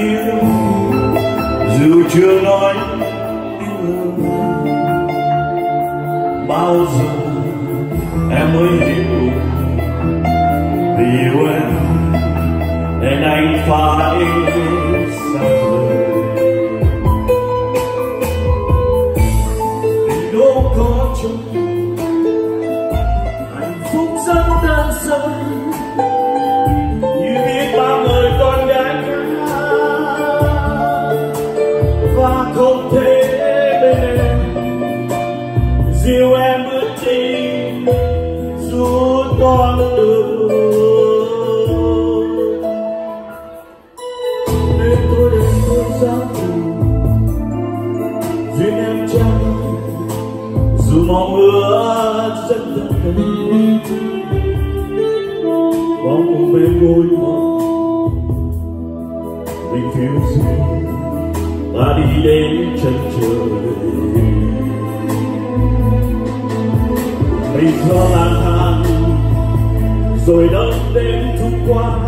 yêu dù chưa nói yêu bao giờ, em mới hiểu. Vì yêu em, nên anh phải xa rời. Đâu có chung hạnh phúc rất tan rơi ước rất Bao bóng bên ngôi mộng mình thiếu gì ta đi đến chân trời? Mình do lang thang, rồi đông đêm thu qua,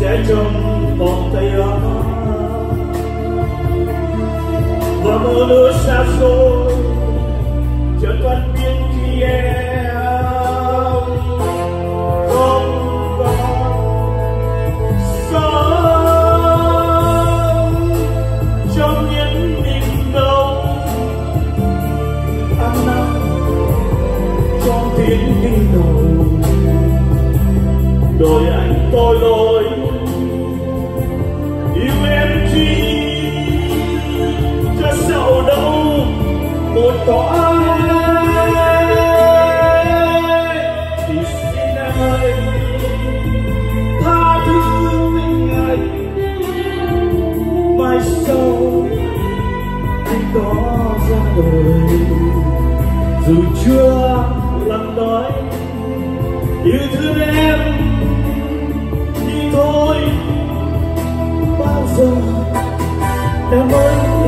sẽ trong vòng tay áo. Và mơ nữa xa xôi, chợt vẫn biến khi không còn sống trong những trong anh tôi lỗi yêu em chi cho sao đâu một cõi dù chưa lắm đói yêu thương em đi thôi bao giờ em ơi.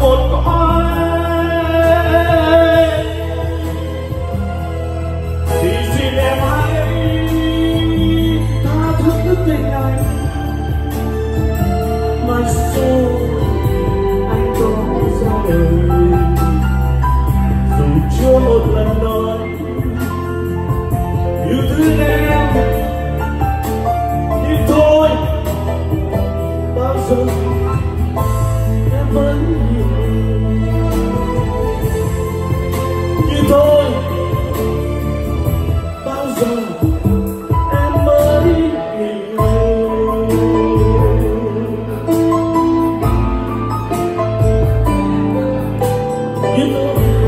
một cõi thì xin em hãy tha thứ đức tình anh mà dù anh có ra đời, dù chưa một lần đôi yêu thương em nhưng thôi, bao giờ You know.